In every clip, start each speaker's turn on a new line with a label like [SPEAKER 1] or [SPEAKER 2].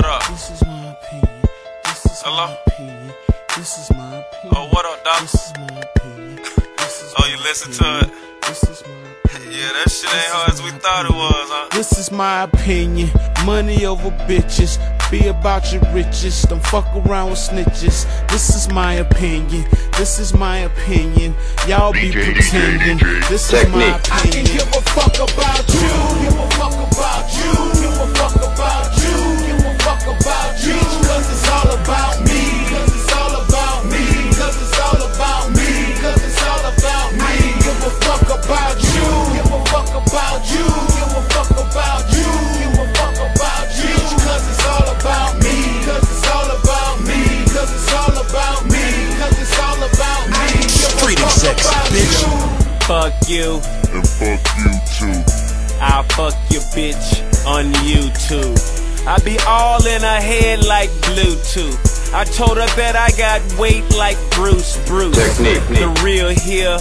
[SPEAKER 1] What up?
[SPEAKER 2] This is my opinion. This is
[SPEAKER 1] Hello?
[SPEAKER 2] my opinion. This is my opinion.
[SPEAKER 1] Oh, what up, Doc?
[SPEAKER 2] This is my opinion. This is
[SPEAKER 1] Oh, you listen to it?
[SPEAKER 2] This is my opinion.
[SPEAKER 1] Yeah, that shit ain't hard as we thought it was, huh?
[SPEAKER 2] This is my opinion. Money over bitches. Be about your riches. Don't fuck around with snitches. This is my opinion. This is my opinion. Y'all be
[SPEAKER 3] DJ,
[SPEAKER 2] pretending.
[SPEAKER 3] DJ.
[SPEAKER 2] This is my
[SPEAKER 3] Technique.
[SPEAKER 4] I can
[SPEAKER 2] opinion.
[SPEAKER 4] give a fuck
[SPEAKER 5] bitch.
[SPEAKER 6] Fuck you.
[SPEAKER 3] And fuck you too.
[SPEAKER 6] I'll fuck your bitch on YouTube. I be all in her head like Bluetooth. I told her that I got weight like Bruce Bruce.
[SPEAKER 3] Technique.
[SPEAKER 6] The real here,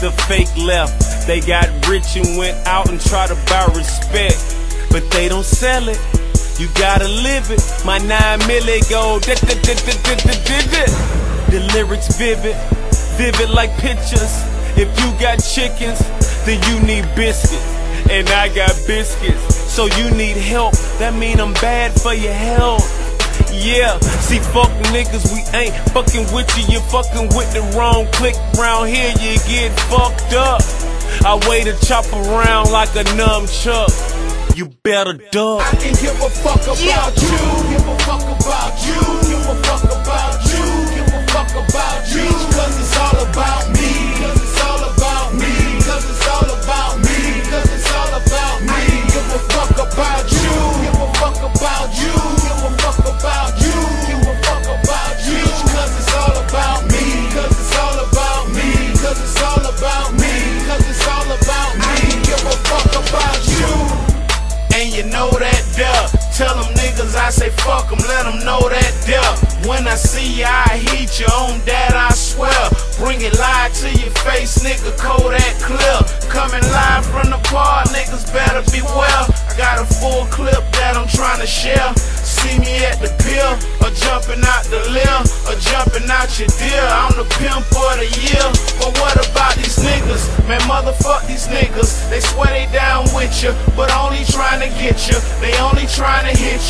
[SPEAKER 6] the fake left. They got rich and went out and tried to buy respect. But they don't sell it. You gotta live it. My nine milli go. The lyrics vivid, vivid like pictures. If you got chickens, then you need biscuits. And I got biscuits, so you need help. That mean I'm bad for your health. Yeah, see, fuck niggas, we ain't fucking with you. You're fucking with the wrong click round here, you get fucked up. I weigh the chop around like a numb chuck. You better duck.
[SPEAKER 4] I can give a fuck about you. Give a fuck about you. Give a fuck about you. Fuck about you. Cause it's all about me. Cause it's all about me. Cause it's all about me. Cause it's all about me. Give a fuck about you. Give a fuck about you. Give a fuck about you. Give a fuck about you. Cause it's all about me. Cause it's all about me. Cause it's all about me. Cause it's all about me. I Give a fuck about you. And you know that duh. Tell them niggas I say fuck them, let them know that duh. When I see you, I heat you on that, I swear. Bring it live to your face, nigga, Kodak clear. Coming live from the park, niggas better beware. I got a full clip that I'm trying to share. See me at the pier, or jumping out the lip, or jumping out your deer. I'm the pimp of the year. But what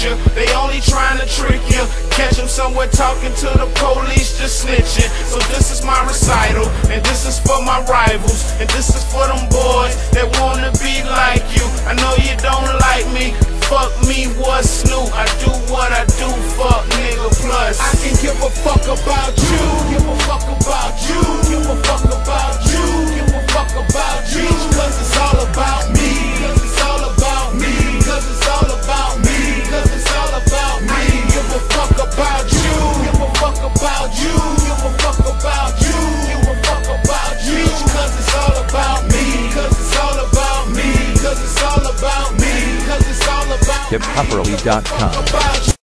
[SPEAKER 4] you. They only trying to trick you. Catch them somewhere talking to the police, just snitching. So this is my recital, and this is for my rivals, and this is for them boys that wanna be like you. I know you don't like me. Fuck me, what's new? I do what I do, fuck nigga plus. I can give a fuck about you, me,